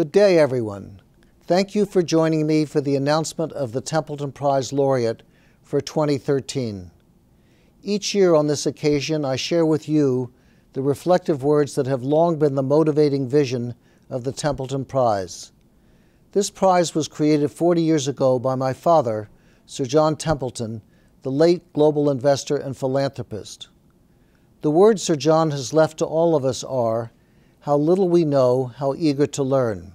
Good day, everyone. Thank you for joining me for the announcement of the Templeton Prize Laureate for 2013. Each year on this occasion, I share with you the reflective words that have long been the motivating vision of the Templeton Prize. This prize was created 40 years ago by my father, Sir John Templeton, the late global investor and philanthropist. The words Sir John has left to all of us are how little we know, how eager to learn.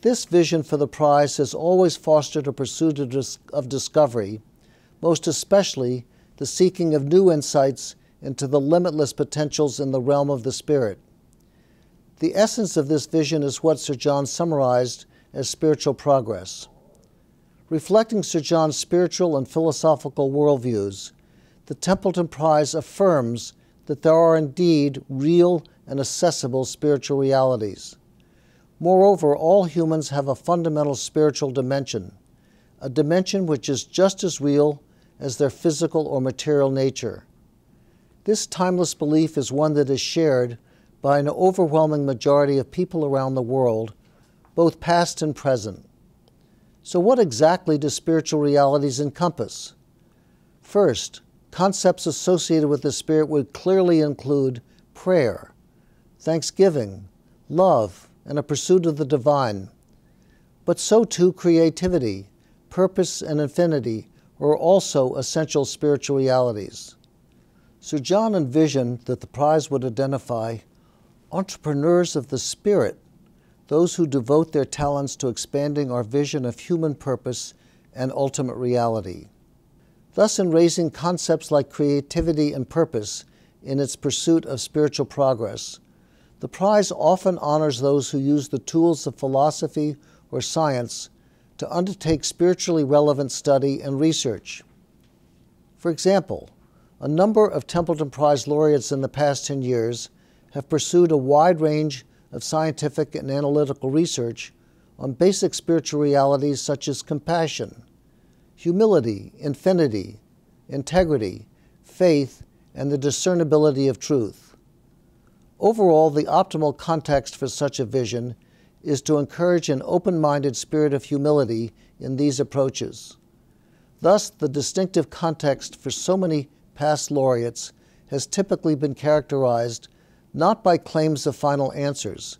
This vision for the prize has always fostered a pursuit of, dis- of discovery, most especially the seeking of new insights into the limitless potentials in the realm of the spirit. The essence of this vision is what Sir John summarized as spiritual progress. Reflecting Sir John's spiritual and philosophical worldviews, the Templeton Prize affirms that there are indeed real and accessible spiritual realities. Moreover, all humans have a fundamental spiritual dimension, a dimension which is just as real as their physical or material nature. This timeless belief is one that is shared by an overwhelming majority of people around the world, both past and present. So, what exactly do spiritual realities encompass? First, concepts associated with the Spirit would clearly include prayer, thanksgiving, love, and a pursuit of the divine. But so too creativity, purpose, and infinity are also essential spiritual realities. Sir John envisioned that the prize would identify entrepreneurs of the spirit, those who devote their talents to expanding our vision of human purpose and ultimate reality. Thus, in raising concepts like creativity and purpose in its pursuit of spiritual progress, the prize often honors those who use the tools of philosophy or science to undertake spiritually relevant study and research. For example, a number of Templeton Prize laureates in the past 10 years have pursued a wide range of scientific and analytical research on basic spiritual realities such as compassion, humility, infinity, integrity, faith, and the discernibility of truth. Overall, the optimal context for such a vision is to encourage an open minded spirit of humility in these approaches. Thus, the distinctive context for so many past laureates has typically been characterized not by claims of final answers,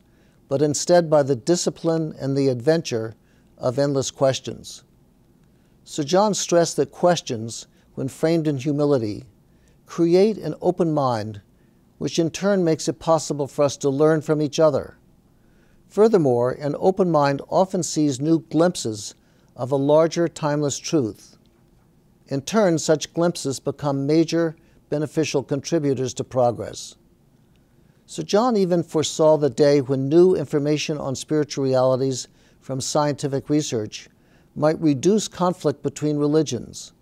but instead by the discipline and the adventure of endless questions. Sir John stressed that questions, when framed in humility, create an open mind which in turn makes it possible for us to learn from each other. Furthermore, an open mind often sees new glimpses of a larger, timeless truth. In turn, such glimpses become major, beneficial contributors to progress. Sir John even foresaw the day when new information on spiritual realities from scientific research might reduce conflict between religions.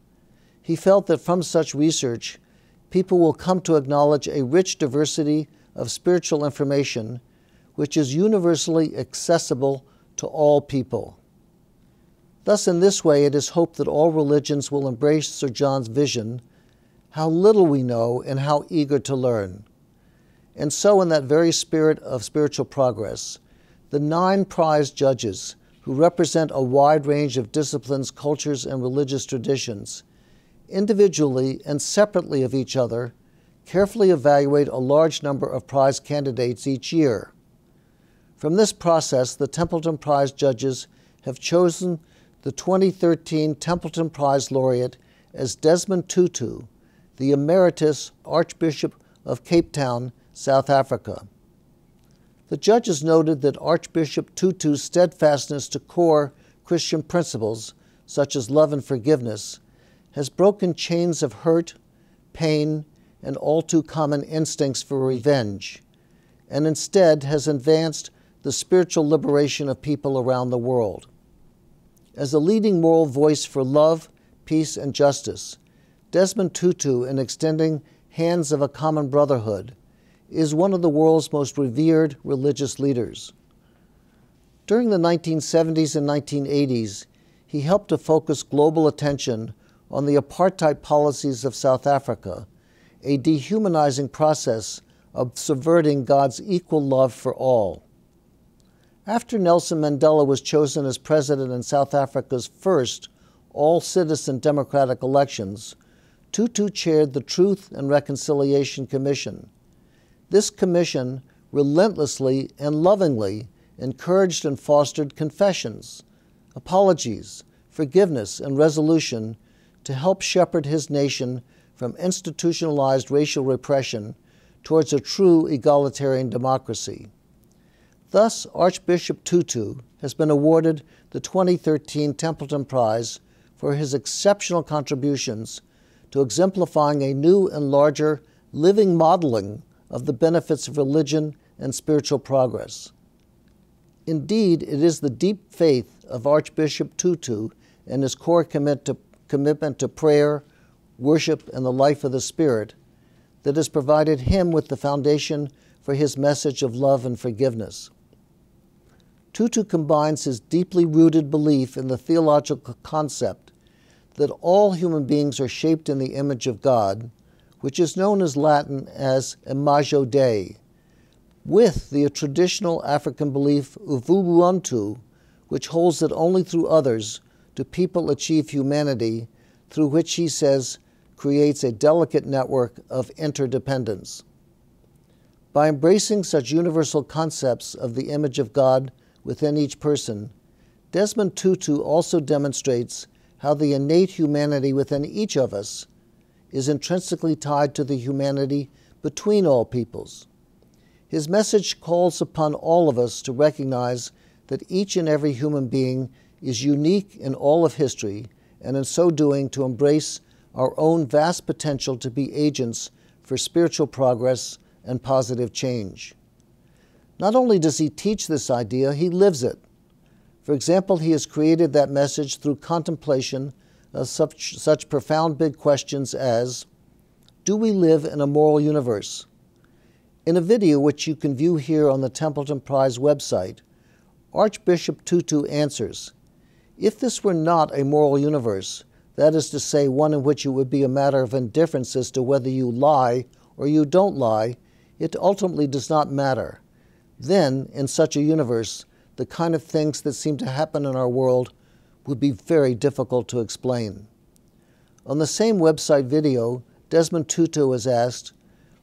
He felt that from such research, people will come to acknowledge a rich diversity of spiritual information which is universally accessible to all people. Thus, in this way, it is hoped that all religions will embrace Sir John's vision how little we know and how eager to learn. And so, in that very spirit of spiritual progress, the nine prize judges, who represent a wide range of disciplines, cultures, and religious traditions, individually and separately of each other, carefully evaluate a large number of prize candidates each year. From this process, the Templeton Prize judges have chosen the 2013 Templeton Prize laureate as Desmond Tutu, the Emeritus Archbishop of Cape Town, South Africa. The judges noted that Archbishop Tutu's steadfastness to core Christian principles, such as love and forgiveness, has broken chains of hurt, pain, and all too common instincts for revenge, and instead has advanced the spiritual liberation of people around the world. As a leading moral voice for love, peace, and justice, Desmond Tutu, in extending hands of a common brotherhood, is one of the world's most revered religious leaders. During the 1970s and 1980s, he helped to focus global attention on the apartheid policies of South Africa, a dehumanizing process of subverting God's equal love for all. After Nelson Mandela was chosen as president in South Africa's first all citizen democratic elections, Tutu chaired the Truth and Reconciliation Commission. This commission relentlessly and lovingly encouraged and fostered confessions, apologies, forgiveness, and resolution to help shepherd his nation from institutionalized racial repression towards a true egalitarian democracy. Thus, Archbishop Tutu has been awarded the 2013 Templeton Prize for his exceptional contributions to exemplifying a new and larger living modeling of the benefits of religion and spiritual progress. Indeed, it is the deep faith of Archbishop Tutu and his core commit to, commitment to prayer, worship, and the life of the Spirit that has provided him with the foundation for his message of love and forgiveness. Tutu combines his deeply rooted belief in the theological concept that all human beings are shaped in the image of God, which is known as Latin as imago Dei, with the traditional African belief of which holds that only through others do people achieve humanity, through which he says creates a delicate network of interdependence. By embracing such universal concepts of the image of God within each person, Desmond Tutu also demonstrates how the innate humanity within each of us is intrinsically tied to the humanity between all peoples. His message calls upon all of us to recognize that each and every human being is unique in all of history, and in so doing, to embrace our own vast potential to be agents for spiritual progress and positive change. Not only does he teach this idea, he lives it. For example, he has created that message through contemplation of such, such profound big questions as Do we live in a moral universe? In a video which you can view here on the Templeton Prize website, Archbishop Tutu answers If this were not a moral universe, that is to say, one in which it would be a matter of indifference as to whether you lie or you don't lie, it ultimately does not matter. Then, in such a universe, the kind of things that seem to happen in our world would be very difficult to explain. On the same website video, Desmond Tutu is asked,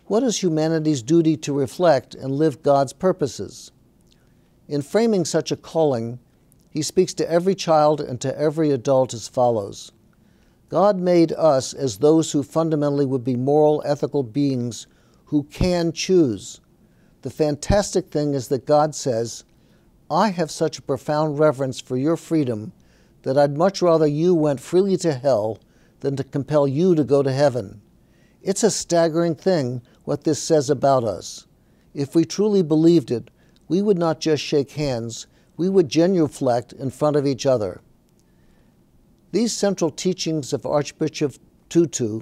what is humanity's duty to reflect and live God's purposes? In framing such a calling, he speaks to every child and to every adult as follows God made us as those who fundamentally would be moral, ethical beings who can choose. The fantastic thing is that God says, I have such a profound reverence for your freedom that I'd much rather you went freely to hell than to compel you to go to heaven. It's a staggering thing what this says about us. If we truly believed it, we would not just shake hands, we would genuflect in front of each other. These central teachings of Archbishop Tutu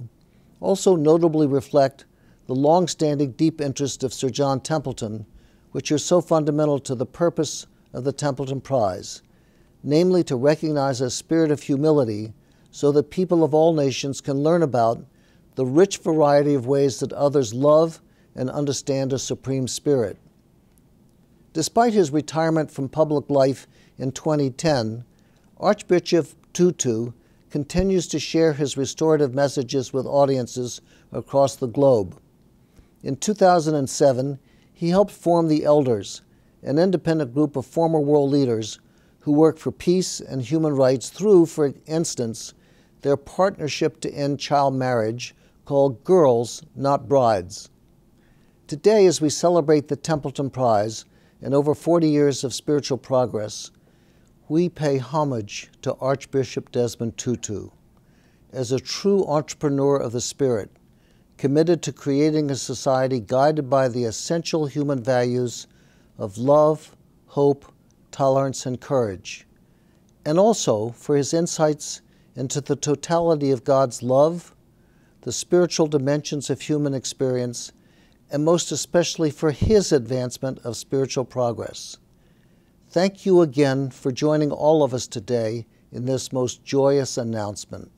also notably reflect the long standing deep interest of Sir John Templeton, which are so fundamental to the purpose of the Templeton Prize, namely to recognize a spirit of humility so that people of all nations can learn about the rich variety of ways that others love and understand a supreme spirit. Despite his retirement from public life in 2010, Archbishop Tutu continues to share his restorative messages with audiences across the globe. In 2007, he helped form the Elders, an independent group of former world leaders who work for peace and human rights through, for instance, their partnership to end child marriage called Girls, Not Brides. Today, as we celebrate the Templeton Prize and over 40 years of spiritual progress, we pay homage to Archbishop Desmond Tutu. As a true entrepreneur of the Spirit, committed to creating a society guided by the essential human values of love, hope, tolerance, and courage, and also for his insights into the totality of God's love, the spiritual dimensions of human experience, and most especially for his advancement of spiritual progress. Thank you again for joining all of us today in this most joyous announcement.